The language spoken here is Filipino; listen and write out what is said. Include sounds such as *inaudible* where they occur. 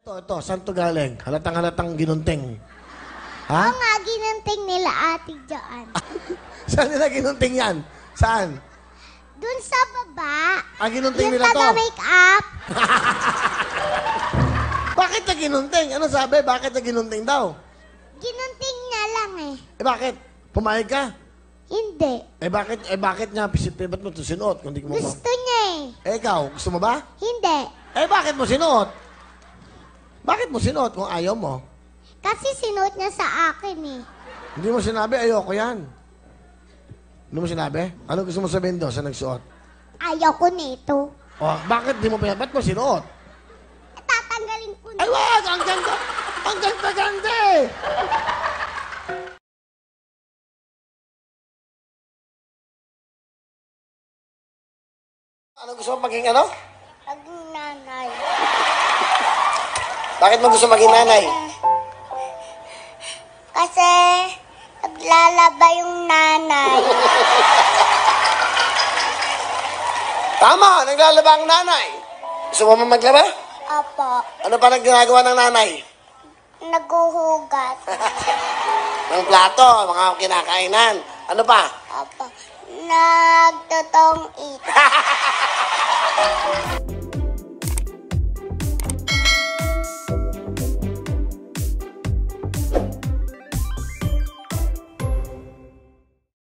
Ito, ito, saan to galing? Halatang halatang ginunting. Oo Ha? nga, ginanting nila ate dyan. *laughs* Saan nila ginunting yan? Saan? Dun sa baba, Ah, ginunting yung nila to. taga-make up, *laughs* Bakit na ginunting? Ano sabi? Bakit na ginunting daw? ginanting niya lang eh. Eh bakit? Pumayag ka? Hindi. Eh bakit, eh bakit nga, pisip, eh, ba't mo ito sinuot kung di mo Gusto niya eh. Eh ikaw, gusto mo ba? Hindi. Eh bakit mo sinuot? Bakit mo sinuot kung ayaw mo? Kasi sinuot niya sa akin eh. Hindi mo sinabi, ayoko yan. Ano mo sinabi? Ano gusto mo sabihin doon sa nagsuot? Ayaw ko nito. O, bakit di mo pinag... Ba't mo sinuot? Eh, Tatanggalin ko Ay, na. wag! Ang ganda! Ang ganda-ganda eh! Ano gusto mo maging ano? Paging nanay. Bakit mo gusto maging nanay? Kasi naglalaba yung nanay. *laughs* Tama! Naglalaba ang nanay! Gusto mo maglaba? Opo. Ano pa nagginagawa ng nanay? Naguhugas. *laughs* Ng plato, mga kinakainan. Ano pa? Opo. Nagtotong it. *laughs*